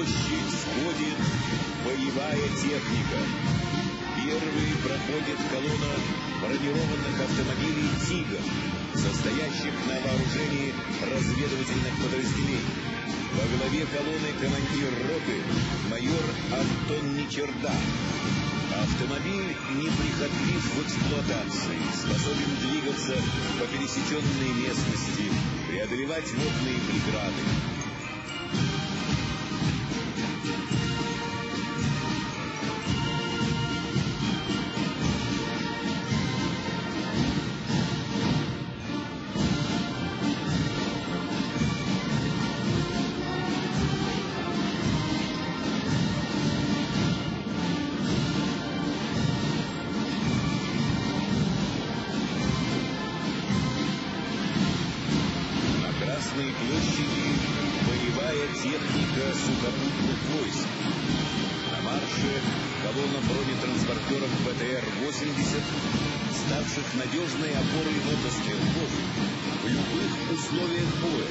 Площадь сходит боевая техника. Первый проходит колонна бронированных автомобилей «Тигр», состоящих на вооружении разведывательных подразделений. Во главе колонны командир роты майор Антон Нечерда. Автомобиль неприхотлив в эксплуатации, способен двигаться по пересеченной местности, преодолевать водные преграды. Техника сухопутных войск. На марше колонна бронетранспортеров БТР-80, ставших надежной опорой мотострелков в любых условиях боя.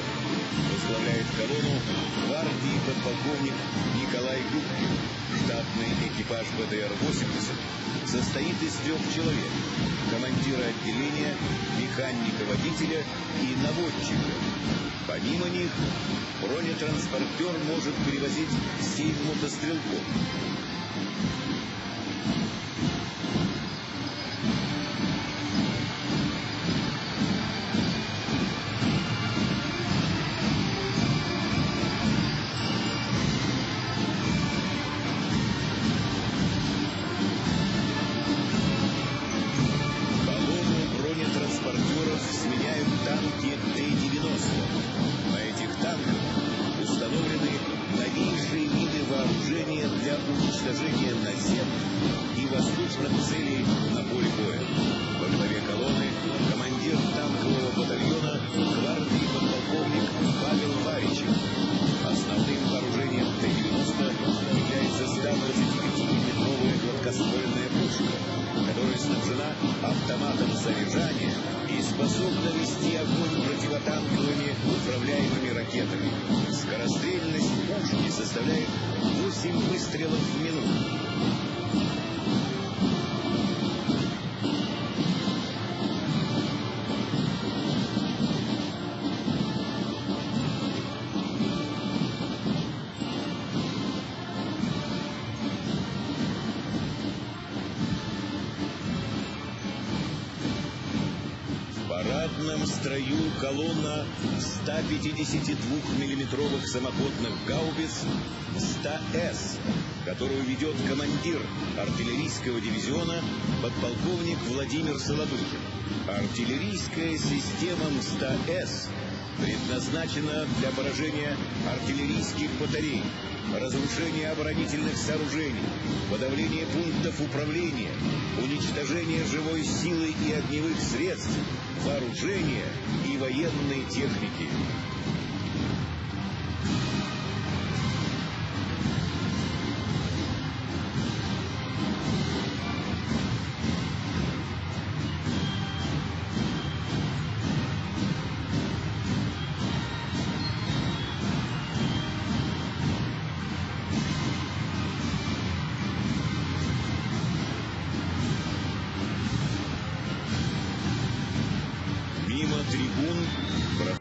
Возглавляет колонну гвардии подполковник Николай Губкин. Штатный экипаж БТР-80 состоит из трех человек. Командира отделения, механика-водителя и наводчика. Помимо них, бронетранспортер может перевозить семь мотострелков. Способна вести огонь противотанковыми управляемыми ракетами. Скорострельность пушки составляет 8 выстрелов в минуту. Парадном строю колонна 152-миллиметровых самоходных гаубиц 100С, которую ведет командир артиллерийского дивизиона подполковник Владимир Солодухин. Артиллерийская система МСТА-С предназначена для поражения артиллерийских батарей, разрушения оборонительных сооружений, подавления пунктов управления, уничтожения живой силы и огневых средств, вооружения и военной техники. Мимо трибун